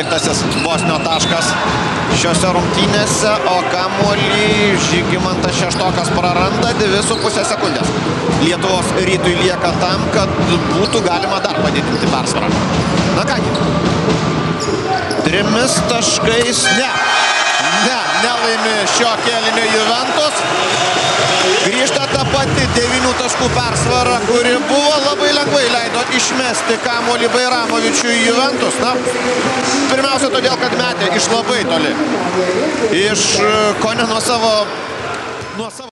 13 Bosnio taškas šiose rungtynėse, o kamuolį Žygimantas Šeštokas praranda 2,5 sekundės. Lietuvos rytui lieka tam, kad būtų galima dar padidinti persvarą. Na kągi, trimis taškais ne. Ne, nelaimi šio kėlinio Juventus. Grįžta ta pati 9 taškų persvara, kuri buvo labai lengvai leido išmesti kamuolį Bairamovičiui Juventus. Na, pirmiausia, todėl, kad metė iš labai toli. Iš ko ne nuo savo, nuo savo